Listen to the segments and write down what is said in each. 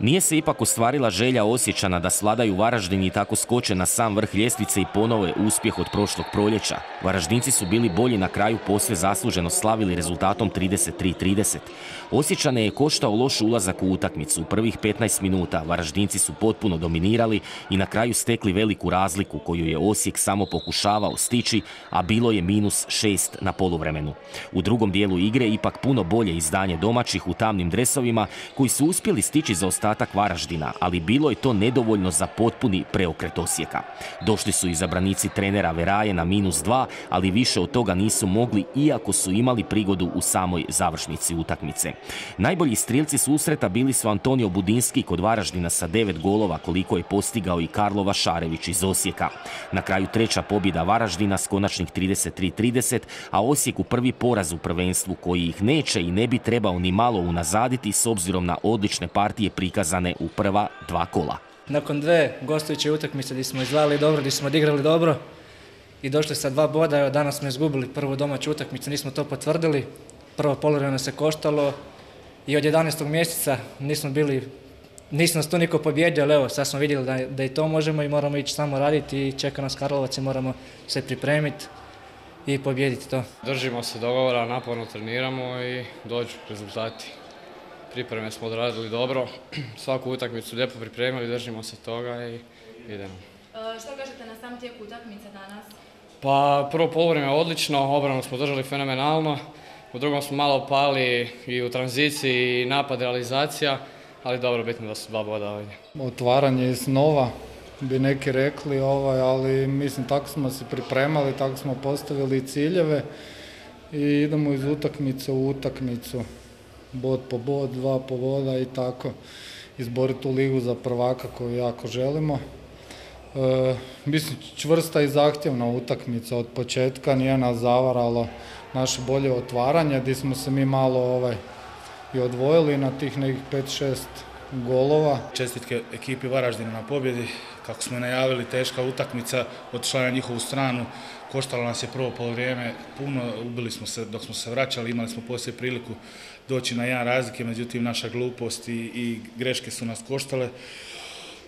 Nije se ipak ostvarila želja Osjećana da sladaju Varaždin i tako skoče na sam vrh ljestvice i ponove uspjeh od prošlog proljeća. Varaždinci su bili bolji na kraju posve zasluženo slavili rezultatom 33-30. Osjećane je koštao loš ulazak u utakmicu. U prvih 15 minuta Varaždinci su potpuno dominirali i na kraju stekli veliku razliku koju je Osijek samo pokušavao stići, a bilo je minus 6 na poluvremenu. U drugom dijelu igre ipak puno bolje izdanje domaćih u tamnim dresovima koji su uspjeli stići za ostatak Varaždina, ali bilo je to nedovoljno za potpuni preokret Osijeka. Došli su izabranici trenera Veraje na minus 2, ali više od toga nisu mogli iako su imali prigodu u samoj završnici utakmice. Najbolji strilci susreta bili su Antonio Budinski kod Varaždina sa devet golova koliko je postigao i Karlo Vašarević iz Osijeka. Na kraju treća pobjeda Varaždina s konačnih 33-30, a Osijek u prvi poraz u prvenstvu koji ih neće i ne bi trebao ni malo unazaditi s obzirom na odlične partije prikazane u prva dva kola. Nakon dve gostujuće utakmice gdje smo izgledali dobro, gdje smo odigrali dobro i došli sa dva boda, evo danas smo izgubili prvu domaću utakmicu, nismo to potvrdili. Prvo polovremeno se koštalo i od 11. mjeseca nismo bili, nismo nas tu niko pobjedio, ali evo sad smo vidjeli da, da i to možemo i moramo ići samo raditi i čeka nas Karlovac i moramo se pripremiti i pobijediti to. Držimo se dogovora, naporno treniramo i dođu rezultati. Pripreme smo odradili dobro, svaku utakmicu lijepo pripremili, držimo se toga i idemo. E, što kažete na sam tijek utakmice danas? Pa prvo polovreme odlično, obranu smo držali fenomenalno, u drugom smo malo pali i u tranziciji i napad realizacija, ali dobro, bitno da su dva boda ovdje. Otvaranje iz nova, bi neki rekli, ovaj, ali mislim tako smo se pripremali, tako smo postavili ciljeve i idemo iz utakmice u utakmicu, bod po bod, dva po boda i tako izboriti tu ligu za prvaka koju jako želimo. E, mislim, čvrsta i zahtjevna utakmica od početka, nije nas zavaralo naše bolje otvaranje, gdje smo se mi malo ovaj, i odvojili na tih nekih 5-6 golova. Čestitke ekipi Varaždina na pobjedi, kako smo najavili, teška utakmica, otišla na njihovu stranu, koštalo nas je prvo vrijeme puno, ubili smo se dok smo se vraćali, imali smo poslije priliku doći na jedan razlike, međutim naša glupost i, i greške su nas koštale.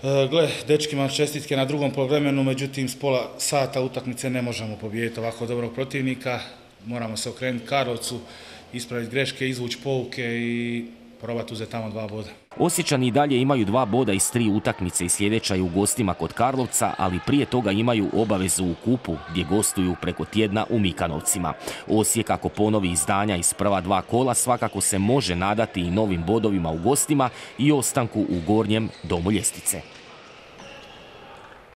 E, gle, dečkima čestitke na drugom polovremenu, međutim s pola sata utakmice ne možemo pobijediti ovako dobrog protivnika. Moramo se okrenuti Karlovcu, ispraviti greške, izvući pouke i probati uzeti tamo dva boda. Osjećani i dalje imaju dva boda iz tri utakmice i sljedeća je u gostima kod Karlovca, ali prije toga imaju obavezu u kupu gdje gostuju preko tjedna u Mikanovcima. Osijek ako ponovi izdanja iz prva dva kola svakako se može nadati i novim bodovima u gostima i ostanku u gornjem domu ljestice.